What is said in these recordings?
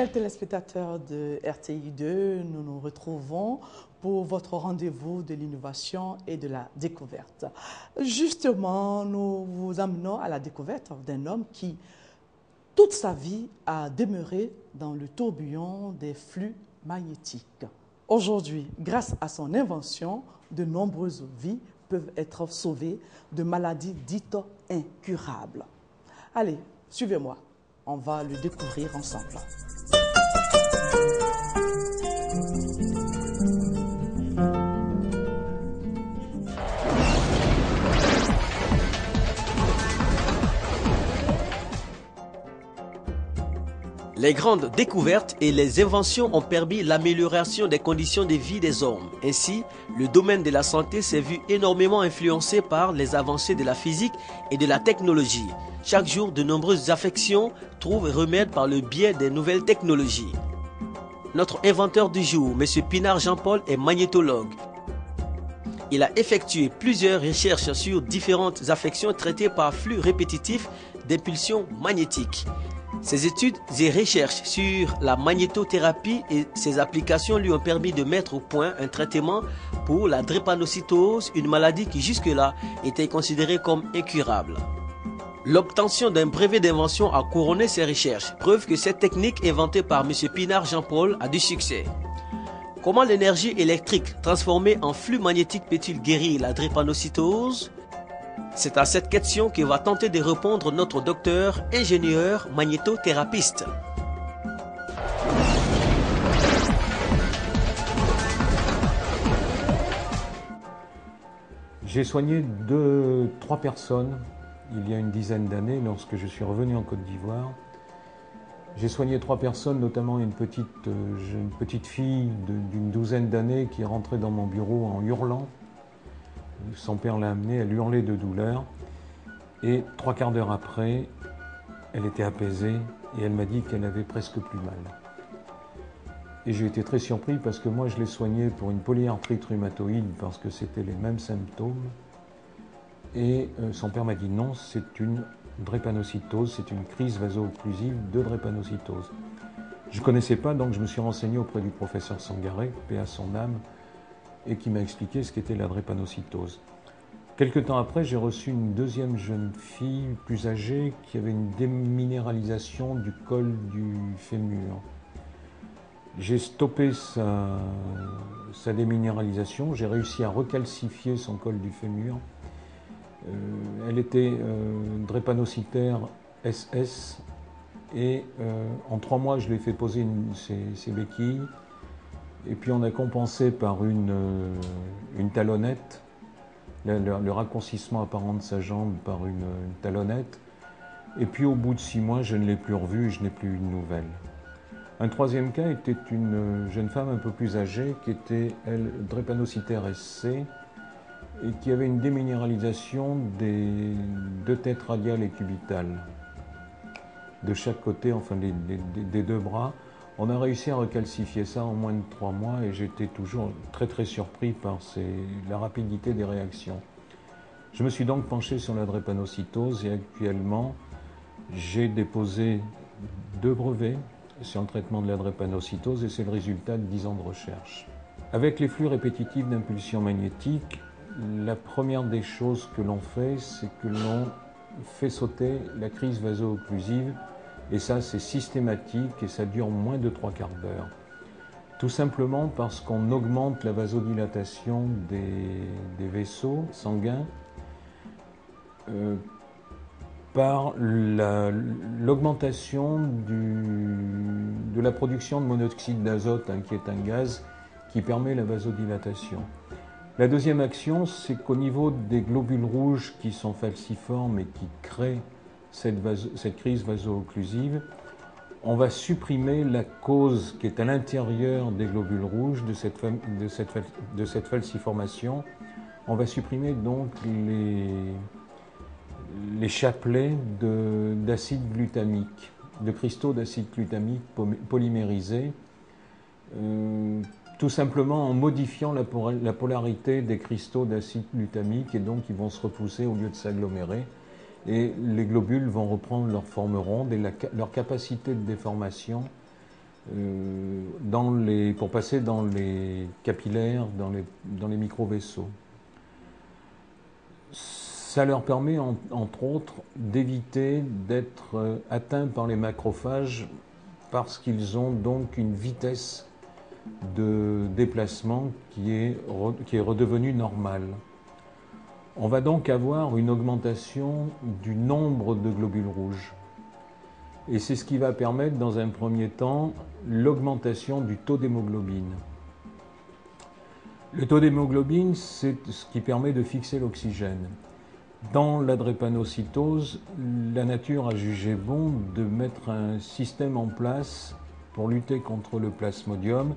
Fidèles téléspectateurs de RTI2, nous nous retrouvons pour votre rendez-vous de l'innovation et de la découverte. Justement, nous vous amenons à la découverte d'un homme qui, toute sa vie, a demeuré dans le tourbillon des flux magnétiques. Aujourd'hui, grâce à son invention, de nombreuses vies peuvent être sauvées de maladies dites incurables. Allez, suivez-moi, on va le découvrir ensemble. Les grandes découvertes et les inventions ont permis l'amélioration des conditions de vie des hommes. Ainsi, le domaine de la santé s'est vu énormément influencé par les avancées de la physique et de la technologie. Chaque jour, de nombreuses affections trouvent remède par le biais des nouvelles technologies. Notre inventeur du jour, M. Pinard Jean-Paul, est magnétologue. Il a effectué plusieurs recherches sur différentes affections traitées par flux répétitifs d'impulsions magnétiques. Ses études et recherches sur la magnétothérapie et ses applications lui ont permis de mettre au point un traitement pour la drépanocytose, une maladie qui jusque-là était considérée comme incurable. L'obtention d'un brevet d'invention a couronné ses recherches, preuve que cette technique inventée par M. Pinard Jean-Paul a du succès. Comment l'énergie électrique transformée en flux magnétique peut-il guérir la drépanocytose? C'est à cette question que va tenter de répondre notre docteur ingénieur magnétothérapeute. J'ai soigné deux, trois personnes il y a une dizaine d'années lorsque je suis revenu en Côte d'Ivoire. J'ai soigné trois personnes, notamment une petite, euh, une petite fille d'une douzaine d'années qui est rentrée dans mon bureau en hurlant son père l'a amenée, elle hurlait de douleur. Et trois quarts d'heure après, elle était apaisée et elle m'a dit qu'elle avait presque plus mal. Et j'ai été très surpris parce que moi je l'ai soignée pour une polyarthrite rhumatoïde parce que c'était les mêmes symptômes. Et euh, son père m'a dit non, c'est une drépanocytose, c'est une crise vaso-occlusive de drépanocytose. Je ne connaissais pas, donc je me suis renseigné auprès du professeur Sangaré, paix à son âme, et qui m'a expliqué ce qu'était la drépanocytose. Quelque temps après, j'ai reçu une deuxième jeune fille plus âgée qui avait une déminéralisation du col du fémur. J'ai stoppé sa, sa déminéralisation, j'ai réussi à recalcifier son col du fémur. Euh, elle était euh, drépanocytaire SS et euh, en trois mois, je lui ai fait poser ses béquilles. Et puis on a compensé par une, euh, une talonnette, le, raccourcissement apparent de sa jambe par une, talonnette. Et puis au bout de six mois, je ne l'ai plus revu et je n'ai plus eu de nouvelles. Un troisième cas était une jeune femme un peu plus âgée qui était, elle, drépanocytaire SC et qui avait une déminéralisation des deux têtes radiales et cubitales de chaque côté, enfin des deux bras. On a réussi à recalcifier ça en moins de trois mois et j'étais toujours très très surpris par la rapidité des réactions. Je me suis donc penché sur la drépanocytose et actuellement j'ai déposé deux brevets sur le traitement de la drépanocytose et c'est le résultat de dix ans de recherche. Avec les flux répétitifs d'impulsion magnétique, la première des choses que l'on fait, c'est que l'on fait sauter la crise vaso-occlusive et ça, c'est systématique et ça dure moins de trois quarts d'heure. Tout simplement parce qu'on augmente la vasodilatation des, vaisseaux sanguins euh, par l'augmentation de la production de monoxyde d'azote, hein, qui est un gaz qui permet la vasodilatation. La deuxième action, c'est qu'au niveau des globules rouges qui sont falciformes et qui créent cette, crise vaso-occlusive, on va supprimer la cause qui est à l'intérieur des globules rouges de cette, de, cette, de cette, falciformation. On va supprimer donc les, les chapelets d'acide glutamique, de cristaux d'acide glutamique polymérisés, euh, tout simplement en modifiant la, la polarité des cristaux d'acide glutamique et donc ils vont se repousser au lieu de s'agglomérer et les globules vont reprendre leur forme ronde et leur capacité de déformation euh, pour passer dans les capillaires, dans les, dans micro-vaisseaux. Ça leur permet, entre autres, d'éviter d'être euh, atteints par les macrophages parce qu'ils ont donc une vitesse de déplacement qui est redevenue normale. On va donc avoir une augmentation du nombre de globules rouges. Et c'est ce qui va permettre, dans un premier temps, l'augmentation du taux d'hémoglobine. Le taux d'hémoglobine, c'est ce qui permet de fixer l'oxygène. Dans la drépanocytose, la nature a jugé bon de mettre un système en place pour lutter contre le plasmodium,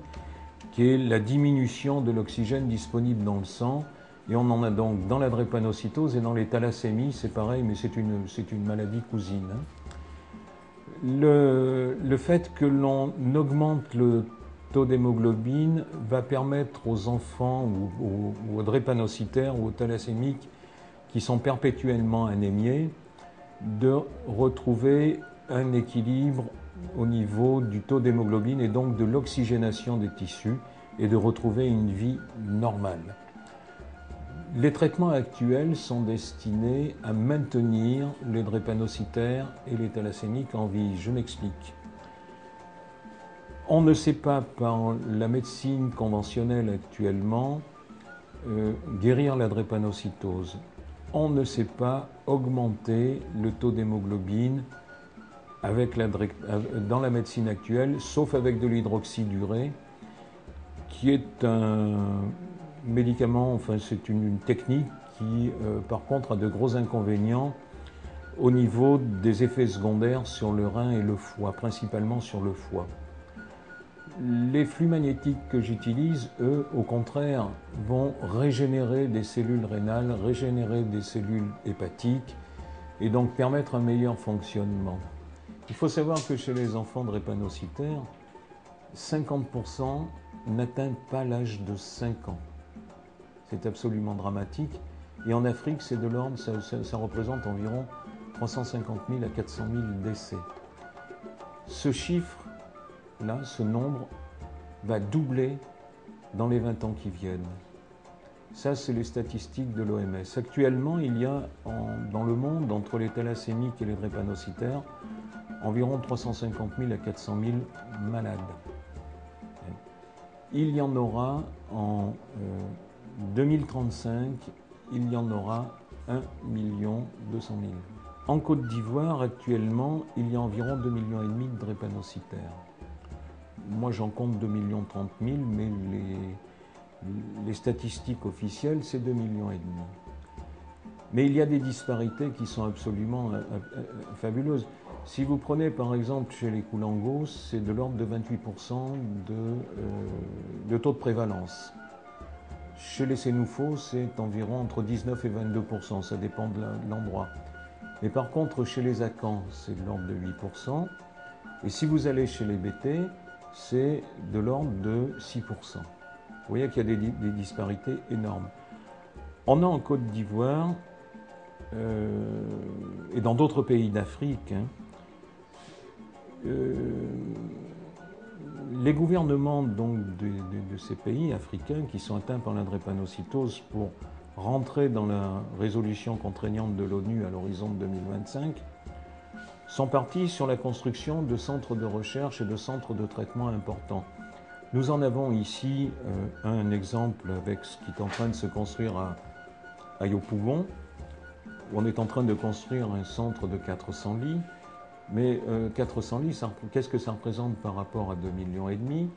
qui est la diminution de l'oxygène disponible dans le sang. Et on en a donc dans la drépanocytose et dans les thalassémies, c'est pareil, mais c'est une, une, maladie cousine. Hein. Le, le, fait que l'on augmente le taux d'hémoglobine va permettre aux enfants ou, aux drépanocytaires ou aux thalassémiques qui sont perpétuellement anémiés de retrouver un équilibre au niveau du taux d'hémoglobine et donc de l'oxygénation des tissus et de retrouver une vie normale. Les traitements actuels sont destinés à maintenir les drépanocytaires et les thalassémiques en vie. Je m'explique. On ne sait pas par la médecine conventionnelle actuellement euh, guérir la drépanocytose. On ne sait pas augmenter le taux d'hémoglobine avec dans la médecine actuelle, sauf avec de l'hydroxydurée, qui est un médicament, enfin c'est une, technique qui euh, par contre a de gros inconvénients au niveau des effets secondaires sur le rein et le foie, principalement sur le foie. Les flux magnétiques que j'utilise, eux, au contraire, vont régénérer des cellules rénales, régénérer des cellules hépatiques et donc permettre un meilleur fonctionnement. Il faut savoir que chez les enfants drépanocytaires, 50% n'atteignent pas l'âge de 5 ans. C'est absolument dramatique. Et en Afrique, c'est de l'ordre, ça, représente environ 350 000 à 400 000 décès. Ce chiffre-là, ce nombre, va doubler dans les 20 ans qui viennent. Ça, c'est les statistiques de l'OMS. Actuellement, il y a dans le monde, entre les thalassémiques et les drépanocytaires, environ 350 000 à 400 000 malades. Il y en aura en 2035, euh, il y en aura 1 million 200 000. En Côte d'Ivoire, actuellement, il y a environ 2 millions de drépanocytaires. Moi, j'en compte 2 millions 30 000, mais les, statistiques officielles, c'est 2 millions. Mais il y a des disparités qui sont absolument euh, euh, fabuleuses. Si vous prenez par exemple chez les coulangos, c'est de l'ordre de 28% de, euh, de, taux de prévalence. Chez les sénoufos, c'est environ entre 19 et 22%, ça dépend de l'endroit. Mais par contre, chez les acans, c'est de l'ordre de 8%. Et si vous allez chez les BT, c'est de l'ordre de 6%. Vous voyez qu'il y a des, disparités énormes. On a en Côte d'Ivoire euh, et dans d'autres pays d'Afrique, hein, euh, les gouvernements donc, de, ces pays africains qui sont atteints par la drépanocytose pour rentrer dans la résolution contraignante de l'ONU à l'horizon de 2025 sont partis sur la construction de centres de recherche et de centres de traitement importants. Nous en avons ici euh, un exemple avec ce qui est en train de se construire à, à Yopougon. On est en train de construire un centre de 400 lits. Mais 400 euh, lits, qu'est-ce que ça représente par rapport à 2 millions et demi?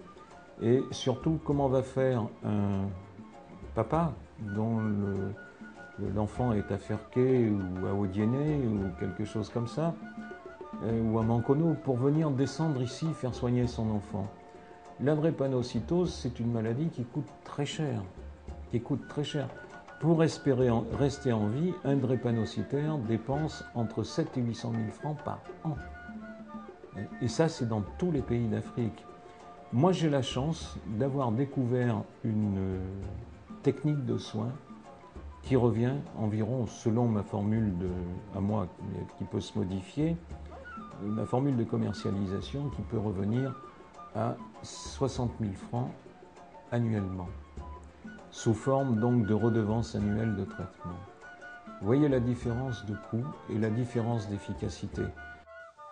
Et surtout, comment va faire un papa dont l'enfant est à Ferquet ou à Odienné ou quelque chose comme ça, euh, ou à Mancono, pour venir descendre ici faire soigner son enfant? La drépanocytose, c'est une maladie qui coûte très cher, qui coûte très cher. Pour espérer rester en vie, un drépanocytaire dépense entre 7 et 800 000 francs par an. Et ça, c'est dans tous les pays d'Afrique. Moi, j'ai la chance d'avoir découvert une euh, technique de soins qui revient environ, selon ma formule à moi, qui peut se modifier, ma formule de commercialisation qui peut revenir à 60 000 francs annuellement, sous forme donc de redevance annuelle de traitement. Voyez la différence de coût et la différence d'efficacité.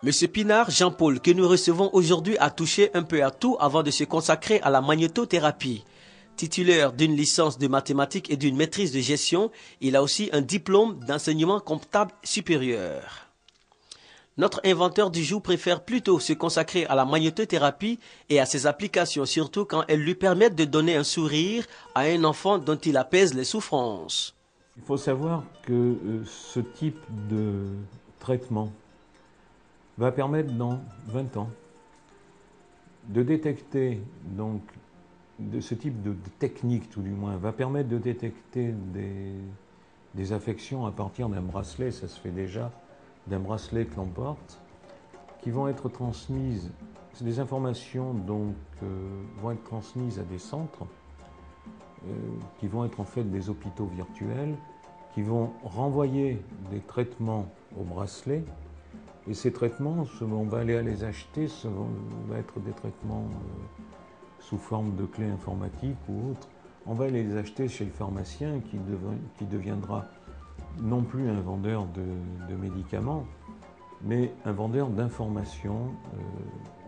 Monsieur Pinard Jean-Paul, que nous recevons aujourd'hui, a touché un peu à tout avant de se consacrer à la magnétothérapie. Titulaire d'une licence de mathématiques et d'une maîtrise de gestion, il a aussi un diplôme d'enseignement comptable supérieur. Notre inventeur du jour préfère plutôt se consacrer à la magnétothérapie et à ses applications, surtout quand elles lui permettent de donner un sourire à un enfant dont il apaise les souffrances. Il faut savoir que euh, ce type de traitement va permettre dans 20 ans de détecter donc de ce type de, technique tout du moins va permettre de détecter des, des affections à partir d'un bracelet, ça se fait déjà, d'un bracelet que l'on porte, qui vont être transmises, c'est des informations donc euh, vont être transmises à des centres, euh, qui vont être en fait des hôpitaux virtuels, qui vont renvoyer des traitements au bracelet, et ces traitements, on va aller les acheter, ce vont être des traitements euh, sous forme de clés informatiques ou autres. On va les acheter chez le pharmacien qui deviendra non plus un vendeur de, médicaments, mais un vendeur d'informations euh,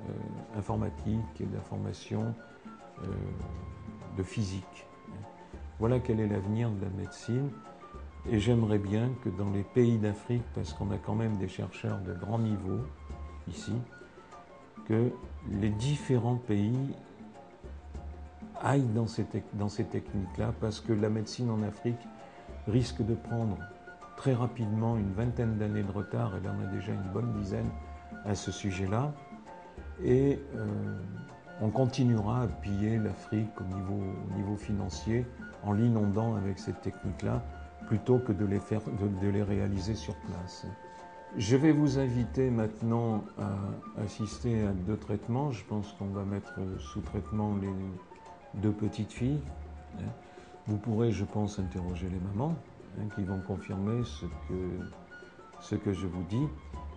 euh, informatiques et d'informations de physique. Voilà quel est l'avenir de la médecine. Et j'aimerais bien que dans les pays d'Afrique, parce qu'on a quand même des chercheurs de grand niveau ici, que les différents pays aillent dans ces techniques-là, parce que la médecine en Afrique risque de prendre très rapidement une vingtaine d'années de retard, elle en a déjà une bonne dizaine à ce sujet-là, et euh, on continuera à piller l'Afrique au niveau, au niveau financier en l'inondant avec cette technique-là plutôt que de les, faire, de, les réaliser sur place. Je vais vous inviter maintenant à assister à deux traitements. Je pense qu'on va mettre sous traitement les deux petites filles. Hein. Vous pourrez, je pense, interroger les mamans hein, qui vont confirmer ce que, ce que je vous dis.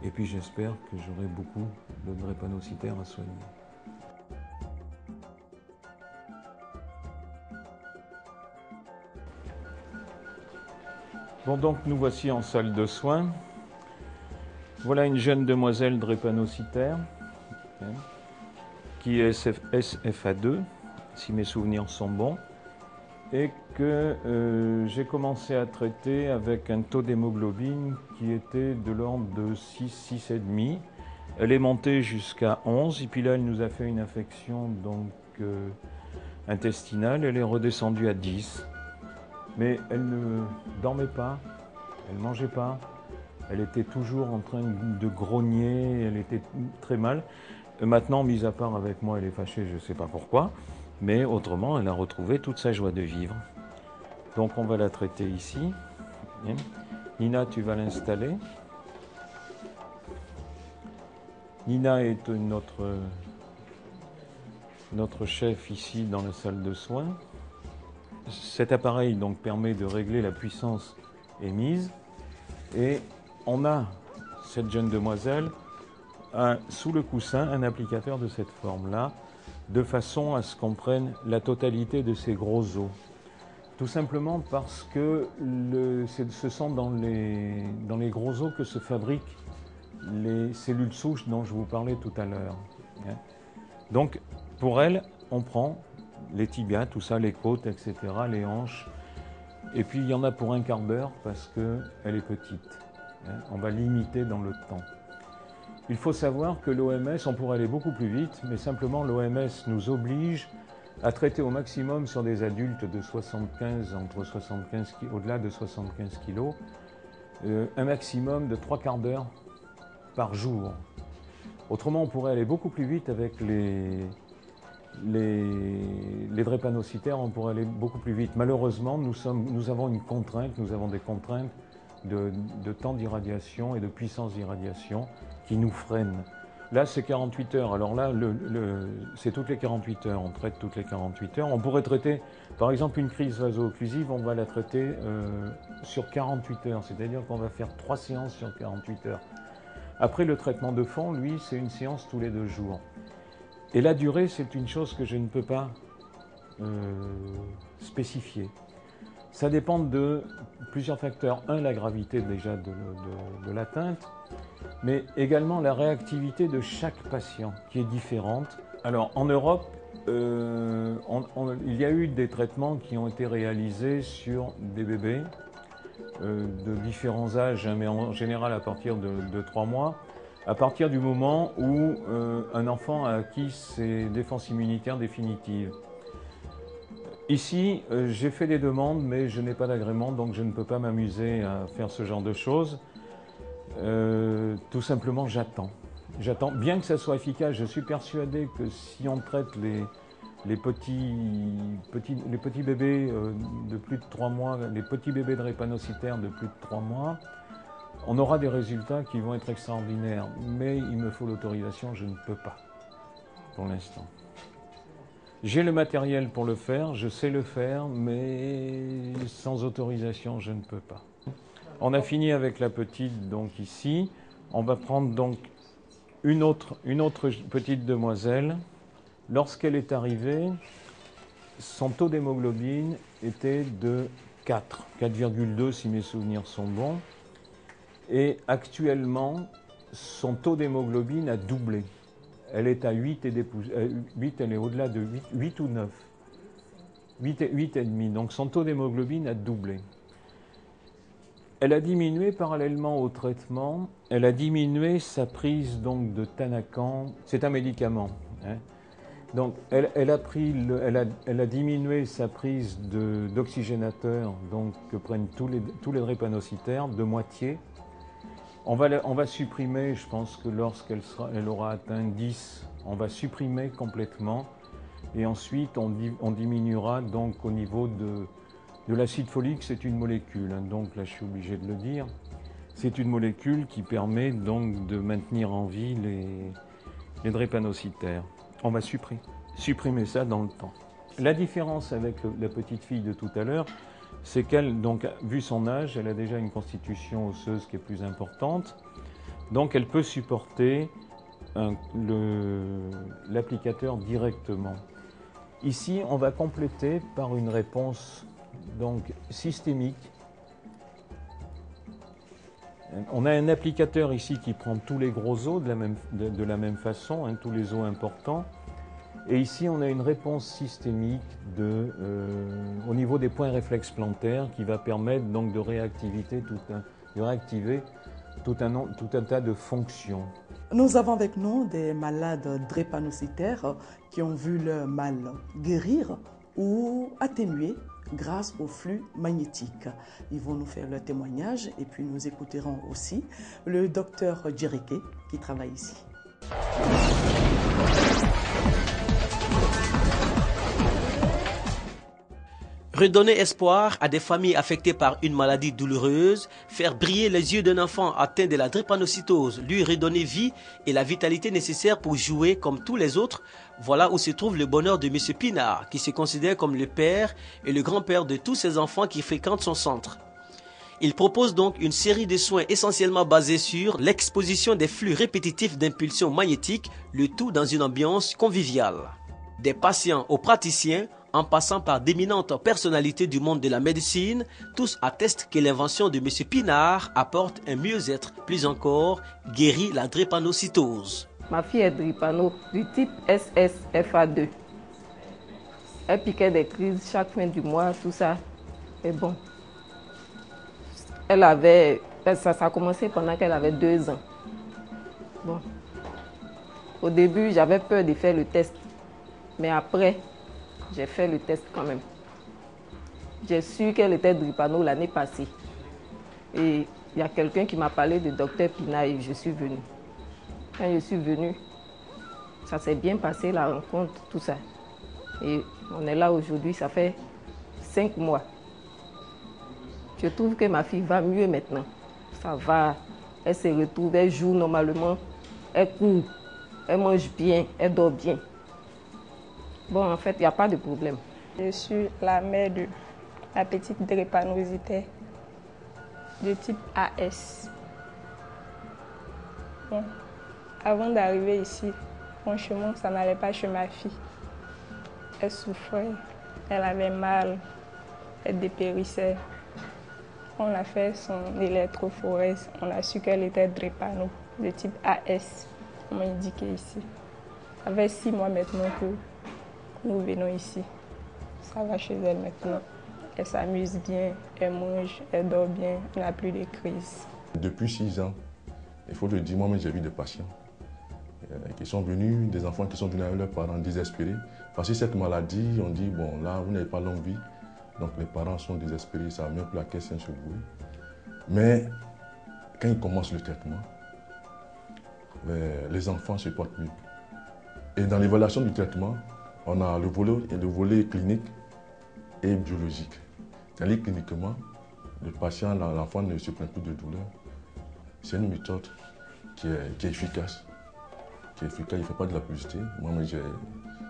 Et puis j'espère que j'aurai beaucoup de drépanocytaires à soigner. Bon, donc nous voici en salle de soins. Voilà une jeune demoiselle drépanocytaire hein, qui est SFA2, si mes souvenirs sont bons, et que euh, j'ai commencé à traiter avec un taux d'hémoglobine qui était de l'ordre de 6, 6,5. Elle est montée jusqu'à 11, et puis là, elle nous a fait une infection donc, euh, intestinale, elle est redescendue à 10. Mais elle ne dormait pas, elle ne mangeait pas, elle était toujours en train de grogner, elle était très mal. Maintenant, mis à part avec moi, elle est fâchée, je ne sais pas pourquoi, mais autrement, elle a retrouvé toute sa joie de vivre. Donc on va la traiter ici. Nina, tu vas l'installer. Nina est notre, chef ici dans la salle de soins. Cet appareil donc permet de régler la puissance émise et on a cette jeune demoiselle sous le coussin un applicateur de cette forme-là de façon à ce qu'on prenne la totalité de ces gros os. Tout simplement parce que ce sont dans les, gros os que se fabriquent les cellules souches dont je vous parlais tout à l'heure. Hein. Donc pour elle, on prend les tibias, tout ça, les côtes, etc., les hanches. Et puis il y en a pour un quart d'heure parce qu'elle est petite. Hein. On va limiter dans le temps. Il faut savoir que l'OMS, on pourrait aller beaucoup plus vite, mais simplement l'OMS nous oblige à traiter au maximum sur des adultes de 75, entre 75, au-delà de 75 kg, euh, un maximum de trois quarts d'heure par jour. Autrement, on pourrait aller beaucoup plus vite avec les, les, drépanocytaires, on pourrait aller beaucoup plus vite. Malheureusement, nous, sommes, nous avons une contrainte, nous avons des contraintes de, temps d'irradiation et de puissance d'irradiation qui nous freinent. Là, c'est 48 heures. Alors là, c'est toutes les 48 heures. On traite toutes les 48 heures. On pourrait traiter, par exemple, une crise vaso-occlusive, on va la traiter euh, sur 48 heures. C'est-à-dire qu'on va faire trois séances sur 48 heures. Après, le traitement de fond, lui, c'est une séance tous les deux jours. Et la durée, c'est une chose que je ne peux pas euh, spécifier. Ça dépend de plusieurs facteurs. Un, la gravité déjà de, l'atteinte, mais également la réactivité de chaque patient qui est différente. Alors en Europe, euh, il y a eu des traitements qui ont été réalisés sur des bébés euh, de différents âges, hein, mais en général à partir de, de 3 mois, à partir du moment où euh, un enfant a acquis ses défenses immunitaires définitives. Ici, euh, j'ai fait des demandes, mais je n'ai pas d'agrément, donc je ne peux pas m'amuser à faire ce genre de choses. Euh, tout simplement, j'attends. J'attends. Bien que ça soit efficace, je suis persuadé que si on traite les, petits, les petits bébés euh, de plus de 3 mois, les petits bébés de drépanocytaires de plus de 3 mois, on aura des résultats qui vont être extraordinaires. Mais il me faut l'autorisation, je ne peux pas pour l'instant. J'ai le matériel pour le faire, je sais le faire, mais sans autorisation, je ne peux pas. On a fini avec la petite, donc ici. On va prendre donc une autre, une autre petite demoiselle. Lorsqu'elle est arrivée, son taux d'hémoglobine était de 4, 4,2 si mes souvenirs sont bons. Et actuellement, son taux d'hémoglobine a doublé elle est à 8 et, 8, euh, elle est au-delà de 8, ou 9. 8 et, 8 et demi. Donc son taux d'hémoglobine a doublé. Elle a diminué parallèlement au traitement. Elle a diminué sa prise donc de Tanacan. C'est un médicament. Hein. Donc elle, a diminué sa prise d'oxygénateur que prennent tous les, tous les drépanocytaires de moitié. On va, supprimer, je pense que lorsqu'elle elle aura atteint 10, on va supprimer complètement. Et ensuite, on, diminuera donc au niveau de, l'acide folique, c'est une molécule. Hein. donc là, je suis obligé de le dire. C'est une molécule qui permet donc de maintenir en vie les, les drépanocytaires. On va supprimer, supprimer ça dans le temps. La différence avec la petite fille de tout à l'heure, c'est qu'elle, donc, vu son âge, elle a déjà une constitution osseuse qui est plus importante. Donc, elle peut supporter l'applicateur directement. Ici, on va compléter par une réponse donc systémique. On a un applicateur ici qui prend tous les gros os de la même, façon, hein, tous les os importants. Et ici, on a une réponse systémique de, euh, des points réflexes plantaires qui va permettre donc de, réactivité tout un, de réactiver tout un, tout un tas de fonctions. Nous avons avec nous des malades drépanocytaires qui ont vu leur mal guérir ou atténuer grâce au flux magnétique. Ils vont nous faire leur témoignage et puis nous écouterons aussi le docteur Djeriké qui travaille ici. Redonner espoir à des familles affectées par une maladie douloureuse, faire briller les yeux d'un enfant atteint de la drépanocytose, lui redonner vie et la vitalité nécessaire pour jouer comme tous les autres, voilà où se trouve le bonheur de M. Pinard, qui se considère comme le père et le grand-père de tous ces enfants qui fréquentent son centre. Il propose donc une série de soins essentiellement basés sur l'exposition des flux répétitifs d'impulsions magnétiques, le tout dans une ambiance conviviale. Des patients aux praticiens, en passant par d'éminentes personnalités du monde de la médecine, tous attestent que l'invention de M. Pinard apporte un mieux-être, plus encore, guérit la drépanocytose. Ma fille est drépano du type SSFA2. Elle piquait des crises chaque fin du mois, tout ça. Et bon, elle avait, ça, ça a commencé pendant qu'elle avait deux ans. Bon, au début, j'avais peur de faire le test. Mais après, j'ai fait le test quand même. J'ai su qu'elle était dripano l'année passée. Et il y a quelqu'un qui m'a parlé de docteur Pina et je suis venue. Quand je suis venue, ça s'est bien passé, la rencontre, tout ça. Et on est là aujourd'hui, ça fait cinq mois. Je trouve que ma fille va mieux maintenant. Ça va, elle se retrouve, elle joue normalement, elle court, elle mange bien, elle dort bien. Bon, en fait, il n'y a pas de problème. Je suis la mère de la petite drépanocytaire de type AS. Bon, avant d'arriver ici, Franchement, ça n'allait pas chez ma fille. Elle souffrait, elle avait mal, elle dépérissait. On a fait son électrophorèse, on a su qu'elle était drépano de type AS, on m'a indiqué ici. Ça fait six mois maintenant que nous venons ici. Ça va chez elle maintenant. Elle s'amuse bien, elle mange, elle dort bien, elle n'a plus de crise. Depuis six ans, il faut le dire, moi-même j'ai vu des patients euh, qui sont venus, des enfants qui sont venus avec leurs parents désespérés. Parce que cette maladie, on dit, bon là, vous n'avez pas longue vie, donc les parents sont désespérés, ça même plus la question sur vous. Mais quand ils commencent le traitement, les enfants se portent mieux. Et dans l'évaluation du traitement, on a le volet, le volet clinique et biologique. C'est-à-dire cliniquement, le patient, l'enfant ne se plaint plus de douleur. C'est une méthode qui est, efficace. Qui est efficace, il ne fait pas de la publicité. Moi, j'ai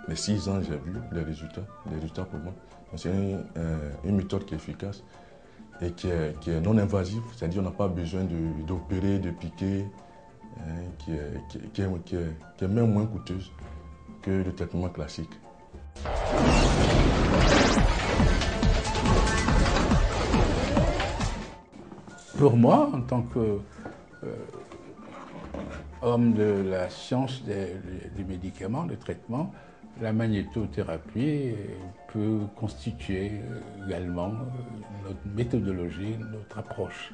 les six ans, j'ai vu les résultats, les résultats pour moi. C'est euh, une, méthode qui est efficace et qui est, non invasive, c'est-à-dire qu'on n'a pas besoin d'opérer, de, piquer, hein, qui, est, qui, est, même moins coûteuse que le traitement classique. Pour moi, en tant que euh, homme de la science des, médicaments, des traitements, la magnétothérapie peut constituer également notre méthodologie, notre approche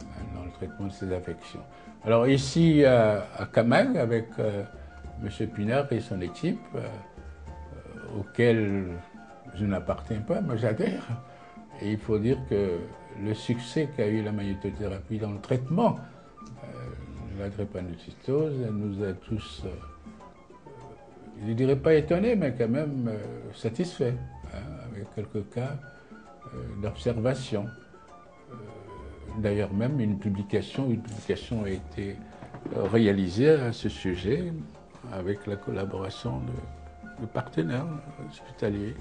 hein, dans le traitement de ces affections. Alors ici à, Camag, avec euh, M. Pinard et son équipe, euh, euh, auquel je n'appartiens pas, mais j'adhère. Et il faut dire que le succès qu'a eu la magnétothérapie dans le traitement de la drépanocytose nous a tous je ne dirais pas étonné, mais quand même euh, satisfait, hein, avec quelques cas euh, d'observation. Euh, d'ailleurs, même une publication a été réalisée à ce sujet avec la collaboration de, partenaires hospitaliers,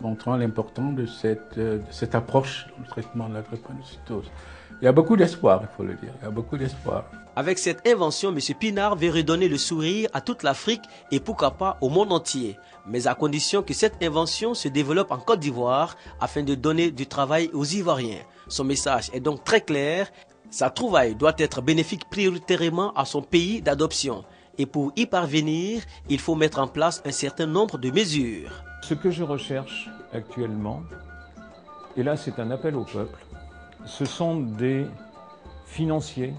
montrant l'importance de cette, de cette approche dans le traitement de la drépanocytose. Il y a beaucoup d'espoir, il faut le dire, il y a beaucoup d'espoir. Avec cette invention, M. Pinard veut redonner le sourire à toute l'Afrique et pourquoi pas au monde entier, mais à condition que cette invention se développe en Côte d'Ivoire afin de donner du travail aux Ivoiriens. Son message est donc très clair. Sa trouvaille doit être bénéfique prioritairement à son pays d'adoption. Et pour y parvenir, il faut mettre en place un certain nombre de mesures. Ce que je recherche actuellement, et là c'est un appel au peuple, ce sont des financiers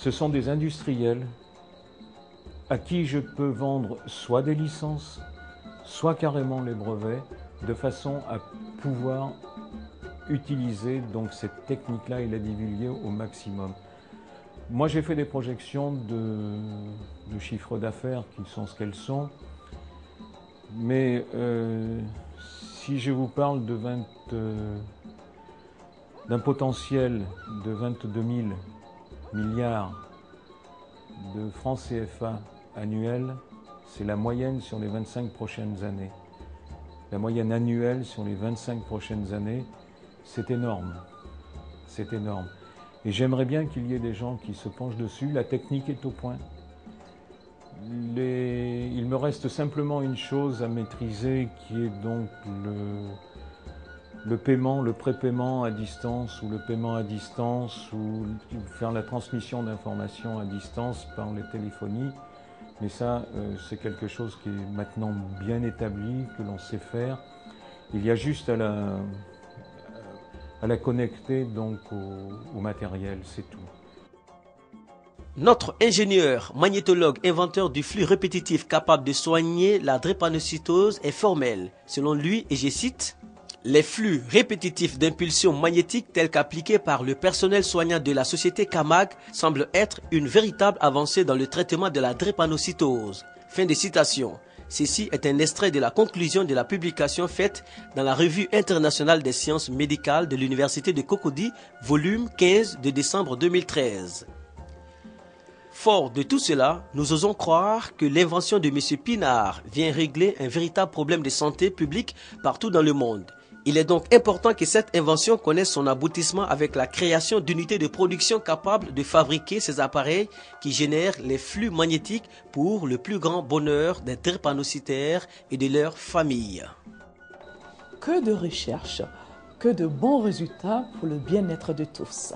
ce sont des industriels à qui je peux vendre soit des licences, soit carrément les brevets, de façon à pouvoir utiliser donc cette technique-là et la divulguer au maximum. Moi, j'ai fait des projections de, chiffres d'affaires qui sont ce qu'elles sont, mais euh, si je vous parle de euh, d'un potentiel de 22 000 milliards de francs CFA annuels, c'est la moyenne sur les 25 prochaines années. La moyenne annuelle sur les 25 prochaines années, c'est énorme. C'est énorme. Et j'aimerais bien qu'il y ait des gens qui se penchent dessus. La technique est au point. Il me reste simplement une chose à maîtriser qui est donc le, le paiement, le prépaiement à distance ou le paiement à distance ou faire la transmission d'informations à distance par les téléphonies. Mais ça, euh, c'est quelque chose qui est maintenant bien établi, que l'on sait faire. Il y a juste à la, à la connecter donc au, matériel, c'est tout. Notre ingénieur, magnétologue, inventeur du flux répétitif capable de soigner la drépanocytose est formel. Selon lui, et je cite, les flux répétitifs d'impulsions magnétiques tels qu'appliqués par le personnel soignant de la société Camag semblent être une véritable avancée dans le traitement de la drépanocytose. Fin de citation. Ceci est un extrait de la conclusion de la publication faite dans la Revue internationale des sciences médicales de l'Université de Cocody, volume 15 de décembre 2013. Fort de tout cela, nous osons croire que l'invention de M. Pinard vient régler un véritable problème de santé publique partout dans le monde Il est donc important que cette invention connaisse son aboutissement avec la création d'unités de production capables de fabriquer ces appareils qui génèrent les flux magnétiques pour le plus grand bonheur des drépanocytaires et de leurs familles. Que de recherches, que de bons résultats pour le bien-être de tous.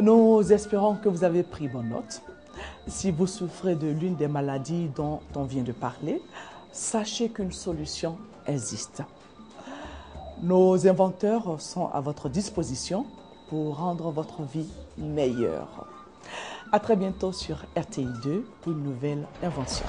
Nous espérons que vous avez pris bonne note. Si vous souffrez de l'une des maladies dont on vient de parler, sachez qu'une solution existe. Nos inventeurs sont à votre disposition pour rendre votre vie meilleure. À très bientôt sur RTI2 pour une nouvelle invention.